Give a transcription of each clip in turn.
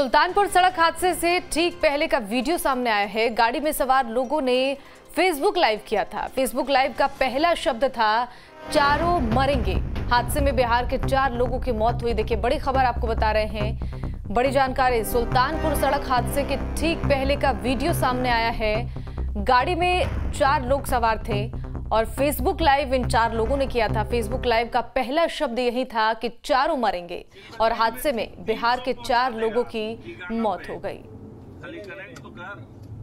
सुल्तानपुर सड़क हादसे से ठीक पहले का वीडियो सामने आया है। गाड़ी में सवार लोगों ने फेसबुक लाइव किया था। फेसबुक लाइव का पहला शब्द था, चारों मरेंगे। हादसे में बिहार के चार लोगों की मौत हुई। देखिए, बड़ी खबर आपको बता रहे हैं। बड़ी जानकारी, सुल्तानपुर सड़क हादसे के ठीक पहले का वीडियो सामने आया है। गाड़ी में चार लोग सवार थे। और फेसबुक लाइव इन चार लोगों ने किया था। फेसबुक लाइव का पहला शब्द यही था कि चारों मरेंगे और हादसे में बिहार के चार लोगों की मौत हो गई।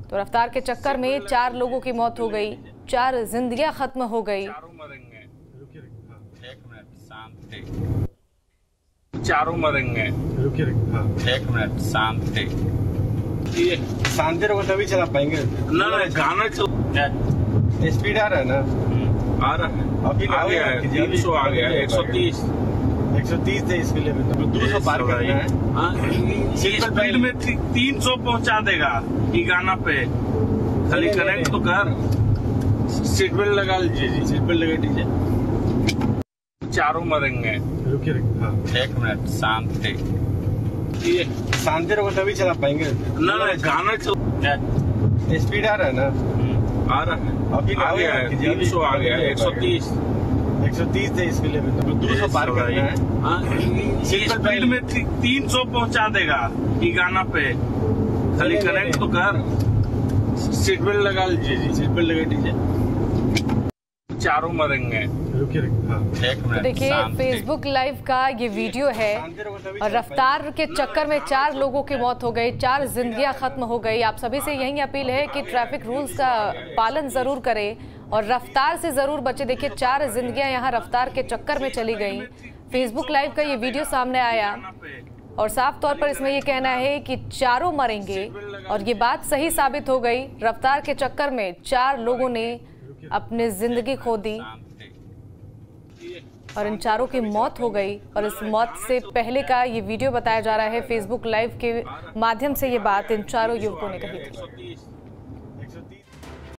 तो रफ्तार के चक्कर में चार लोगों की मौत हो गई चार जिंदगियाँ खत्म हो गई। चारों मरेंगे। एक मिनट शांति। रुकिए रुकिए हाँ। एक मिनट शांति। ये शांति रहो तभी चला पाएँगे। ना ना गाना चल? स्पीड आ रहा है ना? आ रहा है। अभी आ गया है तीन सौ आ गया है एक सौ तीस। एक सौ तीस थे इसके लिए दो सौ पार करना है। स्पीड में तीन सौ पहुँचा देगा गाना पे। खाली कनेक्ट तो कर। सीट बेल्ट लगा लीजिए जी सीट बेल्ट लगा दीजिए। चारों मरेंगे। रुकिए रुकिए। हाँ। एक मिनट शांति। ये शांति रहो तभी चला पाएँगे। ना ना गाना चल? स्पीड आ रहा है ना? आ रहा है। अभी आ गया है तीन सौ आ गया है एक सौ तीस। एक सौ तीस थे इसके लिए दो सौ पार करना है। स्पीड में तीन सौ पहुँचा देगा ये गाना पे। खाली कनेक्ट तो कर। सीट बेल्ट लगा लीजिए जी। सीट बेल्ट लगा दीजिए। चारों मरेंगे। रुकिए रुकिए हाँ। देखिए फेसबुक लाइव का ये वीडियो है। और रफ्तार के चक्कर में चार लोगों की मौत हो गई चार जिंदगियाँ खत्म हो गई। आप सभी से यही अपील है कि ट्रैफ़िक रूल्स का पालन ज़रूर करें और रफ्तार से ज़रूर बचे। देखिए चार जिंदगियाँ यहाँ रफ्तार के चक्कर में चली गई। फेसबुक लाइव का ये वीडियो सामने आया और साफ़ तौर पर इसमें ये कहना है कि चारों मरेंगे और ये बात सही साबित हो गई। रफ्तार के चक्कर में चार लोगों ने अपनी ज़िंदगी खो दी और इन चारों की मौत हो गई और इस मौत से पहले का ये वीडियो बताया जा रहा है। फेसबुक लाइव के माध्यम से ये बात इन चारों युवकों ने कही थी।